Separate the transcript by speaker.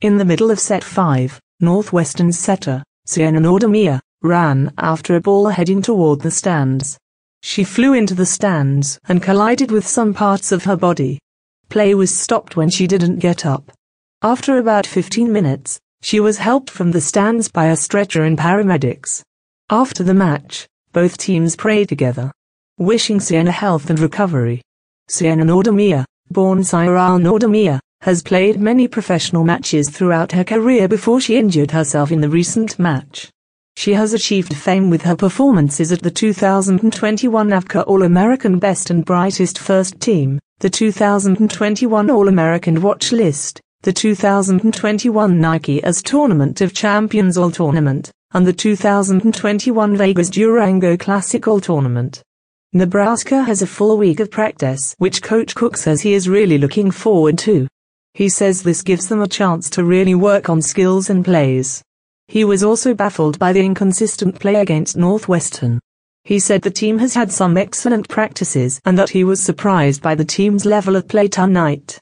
Speaker 1: In the middle of set 5, Northwestern's setter, Sienna Noordermeer, ran after a ball heading toward the stands. She flew into the stands and collided with some parts of her body. Play was stopped when she didn't get up. After about 15 minutes, she was helped from the stands by a stretcher and paramedics. After the match, both teams prayed together, wishing Sienna health and recovery. Sienna Noordermeer, born Cyril Noordermeer, has played many professional matches throughout her career before she injured herself in the recent match. She has achieved fame with her performances at the 2021 NAVCA All-American Best and Brightest First Team, the 2021 All-American Watch List, the 2021 Nike as Tournament of Champions All Tournament, and the 2021 Vegas Durango Classic All Tournament. Nebraska has a full week of practice, which Coach Cook says he is really looking forward to. He says this gives them a chance to really work on skills and plays. He was also baffled by the inconsistent play against Northwestern. He said the team has had some excellent practices and that he was surprised by the team's level of play tonight.